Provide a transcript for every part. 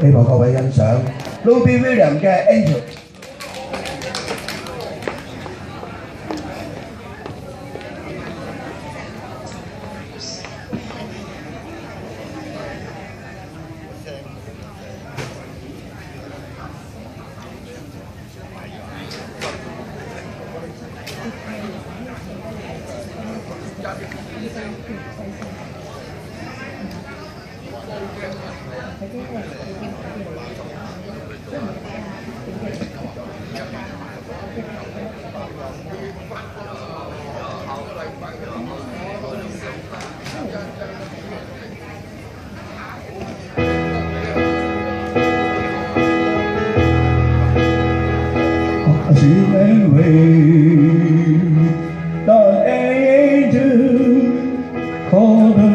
希望各位欣賞 William Angel。xin em về đợi em chứ khó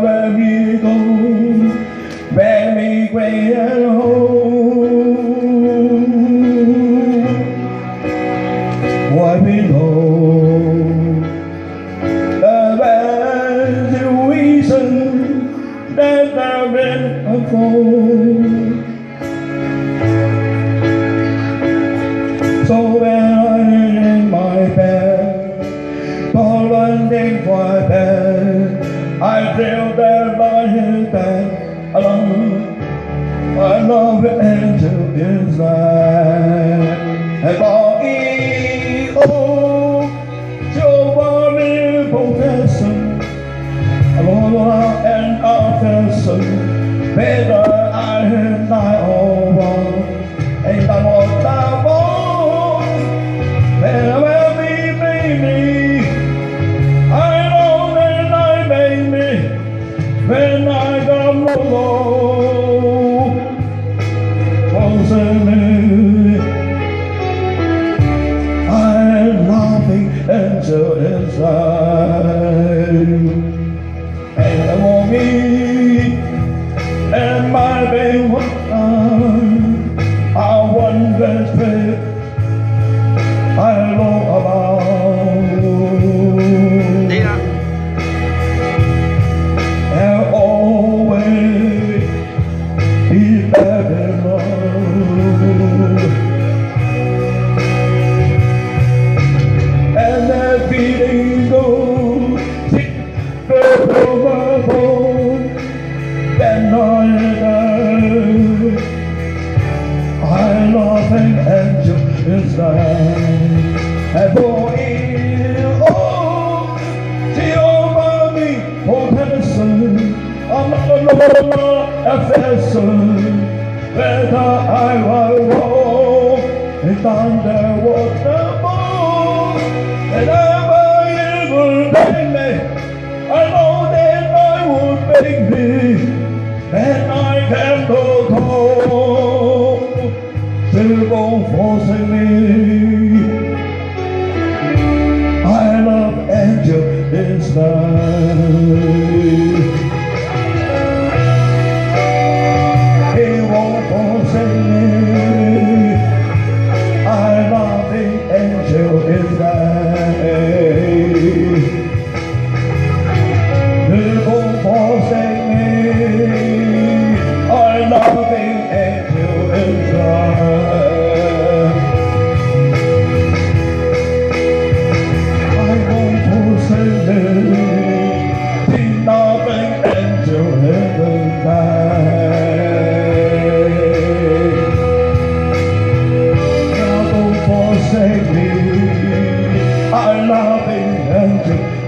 wherever he goes, very great at home. Why we know, the bad reason that there is a goal. I feel that my his back alone. My love angel is mine. And all E O Giovanni Professor. I'm all around and I'll tell some better. battle inside. And I want me I love an angel inside And boy, oh, over me for medicine I'm not a normal affection Whether I will walk in underwater moon And I candle glow, silver forsaken.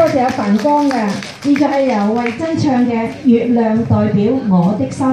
多謝有凡光嘅，現在係由慧珍唱嘅《月亮代表我的心》。